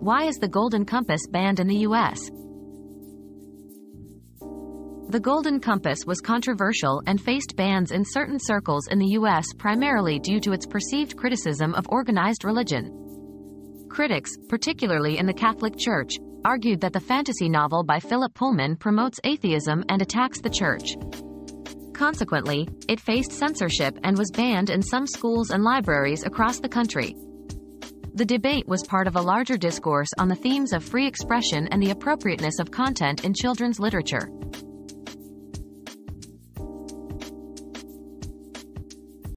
Why is the Golden Compass banned in the U.S.? The Golden Compass was controversial and faced bans in certain circles in the U.S. primarily due to its perceived criticism of organized religion. Critics, particularly in the Catholic Church, argued that the fantasy novel by Philip Pullman promotes atheism and attacks the church. Consequently, it faced censorship and was banned in some schools and libraries across the country. The debate was part of a larger discourse on the themes of free expression and the appropriateness of content in children's literature.